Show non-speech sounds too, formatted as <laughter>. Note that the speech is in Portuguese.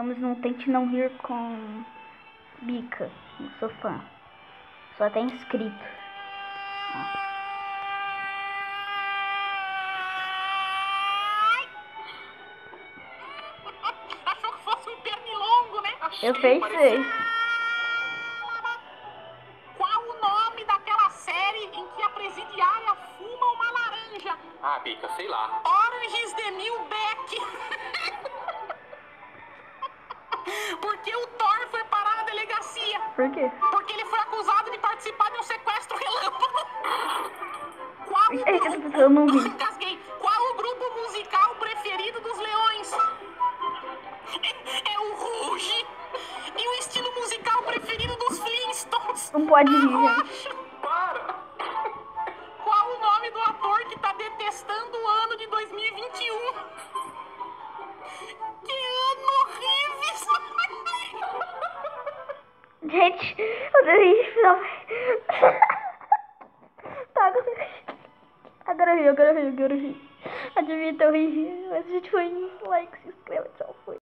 Estamos no Tente Não Rir com Bica, no sofá. Só tem inscrito. Achou que fosse um pernilongo, né? Eu pensei. Qual o nome daquela série em que a presidiária fuma uma laranja? Ah, Bica, sei lá. Orange is the New Beck. Porque o Thor foi parar na delegacia. Por quê? Porque ele foi acusado de participar de um sequestro relâmpago. Qual o Eita, grupo... eu não vi. Engasguei. Qual o grupo musical preferido dos leões? É, é o Ruge. E o estilo musical preferido dos Flintstones? Não pode rir. Acho. Para! Qual o nome do ator que tá detestando o ano de 2021? Gente, eu dei finalmente. <laughs> tá, agora Agora eu ri, agora eu ri, agora eu ri. Admita, eu ri. Mas a gente foi nos likes, se inscreva, tchau, fui.